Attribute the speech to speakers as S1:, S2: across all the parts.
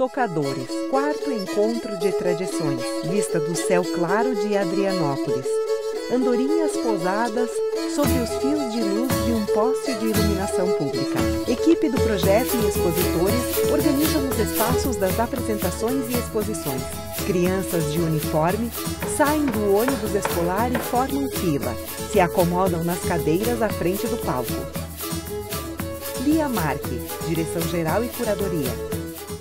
S1: Tocadores, quarto encontro de tradições, vista do céu claro de Adrianópolis. Andorinhas posadas sobre os fios de luz de um poste de iluminação pública. Equipe do projeto e expositores organizam os espaços das apresentações e exposições. Crianças de uniforme saem do ônibus escolar e formam fila. Se acomodam nas cadeiras à frente do palco. Lia Marque, direção geral e curadoria.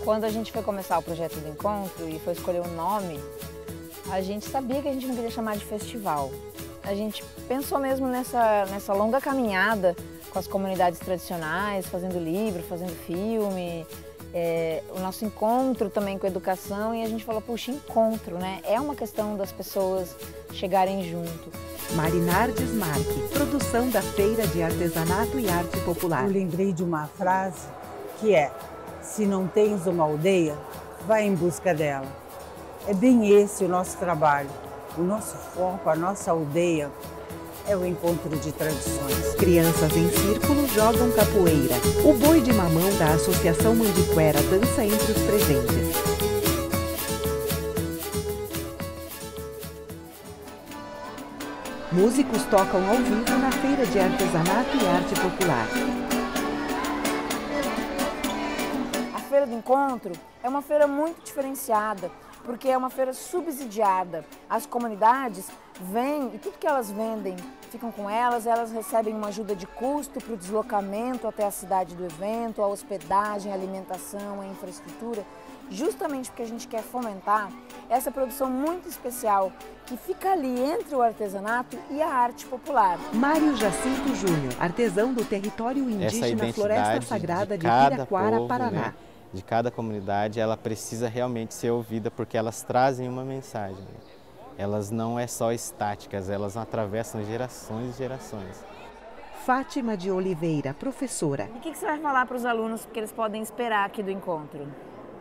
S2: Quando a gente foi começar o projeto do encontro e foi escolher o um nome, a gente sabia que a gente não queria chamar de festival. A gente pensou mesmo nessa, nessa longa caminhada com as comunidades tradicionais, fazendo livro, fazendo filme, é, o nosso encontro também com a educação e a gente falou, puxa, encontro, né? É uma questão das pessoas chegarem junto.
S1: Marinardes Marque, produção da Feira de Artesanato e Arte Popular.
S3: Eu lembrei de uma frase que é se não tens uma aldeia, vai em busca dela. É bem esse o nosso trabalho. O nosso foco, a nossa aldeia, é o encontro de tradições.
S1: Crianças em círculo jogam capoeira. O boi de mamão da Associação Mandiquera dança entre os presentes. Músicos tocam ao vivo na Feira de Artesanato e Arte Popular.
S2: Feira do Encontro é uma feira muito diferenciada, porque é uma feira subsidiada. As comunidades vêm e tudo que elas vendem ficam com elas, elas recebem uma ajuda de custo para o deslocamento até a cidade do evento, a hospedagem, a alimentação, a infraestrutura, justamente porque a gente quer fomentar essa produção muito especial que fica ali entre o artesanato e a arte popular.
S1: Mário Jacinto Júnior, artesão do território indígena Floresta Sagrada de, de Piraquara, povo, Paraná. Né?
S4: De cada comunidade, ela precisa realmente ser ouvida porque elas trazem uma mensagem. Elas não é só estáticas, elas atravessam gerações e gerações.
S1: Fátima de Oliveira, professora.
S2: E o que, que você vai falar para os alunos que eles podem esperar aqui do encontro?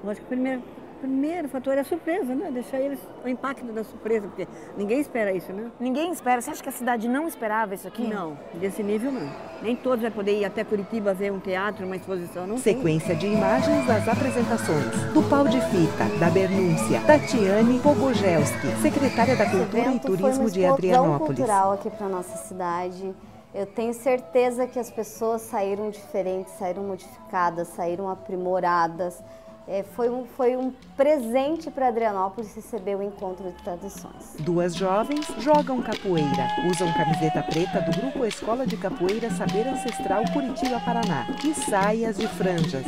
S5: Acho que primeiro primeiro fator é a surpresa, né? Deixar eles o impacto da surpresa, porque ninguém espera isso, né?
S2: Ninguém espera. Você acha que a cidade não esperava isso aqui?
S5: Não, desse nível não. Nem todos vão poder ir até Curitiba ver um teatro, uma exposição, não
S1: Sequência de imagens das apresentações do pau de fita, da Bernúncia, Tatiane Pogogelski, secretária da Cultura e Turismo de Adrianópolis.
S6: cultural aqui para nossa cidade. Eu tenho certeza que as pessoas saíram diferentes, saíram modificadas, saíram aprimoradas. É, foi, um, foi um presente para Adrianópolis receber o encontro de tradições.
S1: Duas jovens jogam capoeira, usam camiseta preta do grupo Escola de Capoeira Saber Ancestral Curitiba, Paraná e saias de franjas.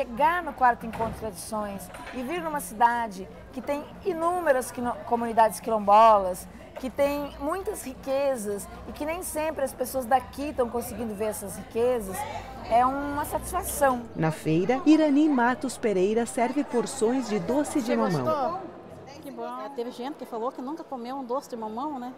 S2: Chegar no quarto encontro de tradições e vir numa cidade que tem inúmeras comunidades quilombolas, que tem muitas riquezas e que nem sempre as pessoas daqui estão conseguindo ver essas riquezas, é uma satisfação.
S1: Na feira, Irani Matos Pereira serve porções de doce de mamão. Gostou?
S7: Que bom. É, teve gente que falou que nunca comeu um doce de mamão, né?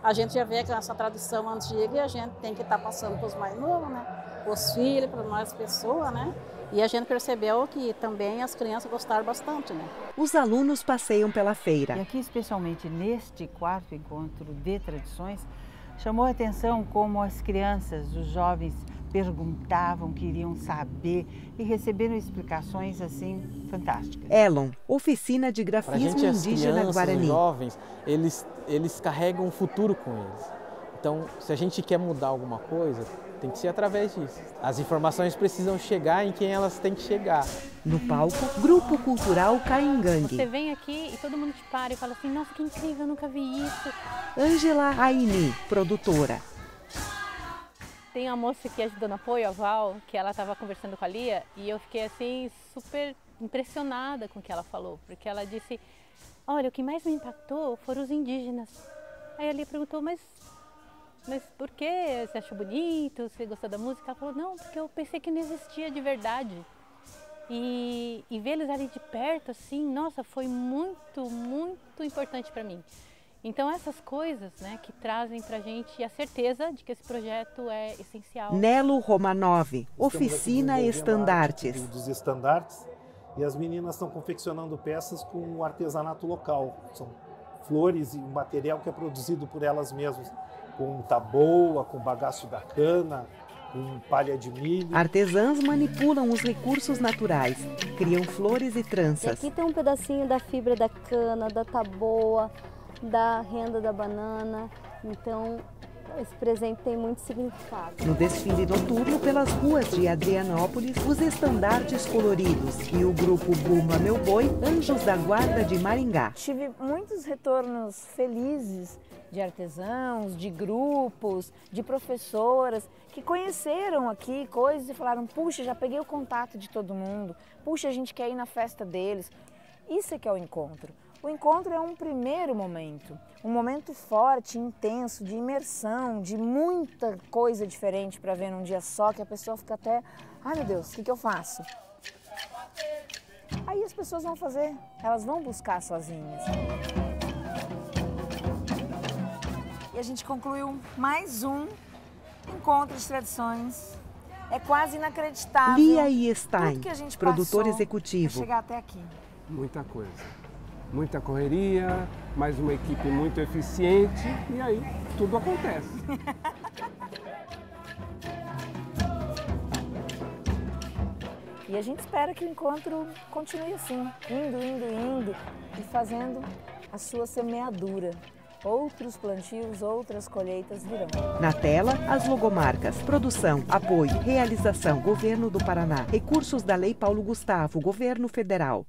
S7: A gente já vê que essa tradição antiga e a gente tem que estar tá passando para os mais novos, né? Para os filhos, para mais pessoas, né? E a gente percebeu que também as crianças gostaram bastante, né?
S1: Os alunos passeiam pela feira.
S8: E aqui, especialmente neste quarto encontro de tradições, chamou a atenção como as crianças, os jovens perguntavam, queriam saber e receberam explicações assim fantásticas.
S1: Elon, oficina de grafismo
S9: gente,
S1: indígena
S9: crianças,
S1: Guarani. Os
S9: jovens, eles eles carregam um futuro com eles. Então, se a gente quer mudar alguma coisa, tem que ser através disso. As informações precisam chegar em quem elas têm que chegar.
S1: No palco, Grupo Cultural Caingangue.
S10: Você vem aqui e todo mundo te para e fala assim, nossa, que incrível, eu nunca vi isso.
S1: Ângela Aini, produtora.
S10: Tem uma moça que de Dona Apoio, a Val, que ela estava conversando com a Lia e eu fiquei assim super impressionada com o que ela falou, porque ela disse, olha, o que mais me impactou foram os indígenas. Aí a Lia perguntou, mas mas por que? Você achou bonito? Você gostou da música? Ela falou, não, porque eu pensei que não existia de verdade. E, e ver eles ali de perto, assim, nossa, foi muito, muito importante para mim. Então essas coisas, né, que trazem para a gente a certeza de que esse projeto é essencial.
S1: Nelo Romanov, oficina estandartes.
S11: Dos estandartes e as meninas estão confeccionando peças com o artesanato local. São flores e material que é produzido por elas mesmas com taboa, com bagaço da cana, com palha de milho.
S1: Artesãs manipulam os recursos naturais, criam flores e
S6: E
S1: tranças.
S6: aqui tem um pedacinho da fibra da cana, da taboa, da renda da banana. Então, esse presente tem muito significado.
S1: No desfile noturno pelas ruas de Adrianópolis, os estandartes coloridos e o grupo Bumba Meu Boi, Anjos da Guarda de Maringá.
S2: Tive muitos retornos felizes de artesãos, de grupos, de professoras que conheceram aqui coisas e falaram: puxa, já peguei o contato de todo mundo, puxa, a gente quer ir na festa deles. Isso é que é o encontro. O encontro é um primeiro momento, um momento forte, intenso, de imersão, de muita coisa diferente para ver num dia só, que a pessoa fica até, ai meu Deus, o que, que eu faço? Aí as pessoas vão fazer, elas vão buscar sozinhas. E a gente concluiu mais um encontro de tradições. É quase inacreditável.
S1: Lia e Stein, produtor executivo.
S2: chegar até aqui.
S12: Muita coisa. Muita correria, mais uma equipe muito eficiente e aí tudo acontece.
S2: E a gente espera que o encontro continue assim, indo, indo, indo e fazendo a sua semeadura. Outros plantios, outras colheitas virão.
S1: Na tela, as logomarcas. Produção, apoio, realização, Governo do Paraná. Recursos da Lei Paulo Gustavo, Governo Federal.